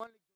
only